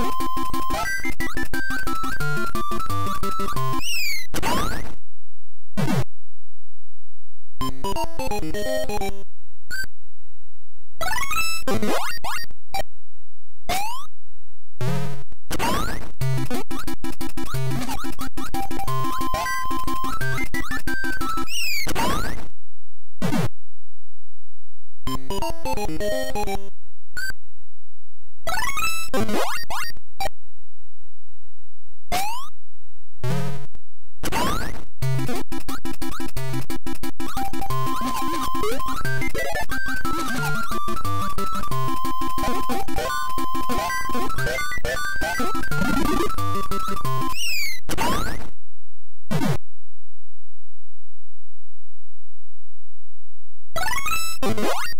you What? What?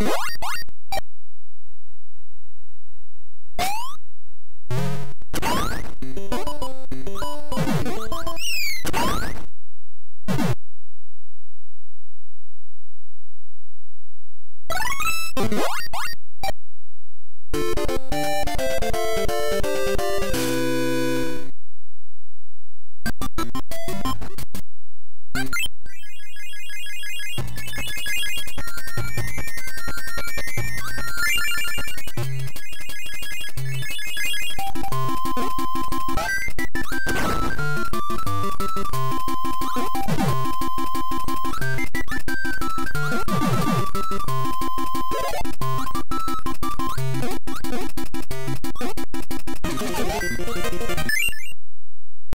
What?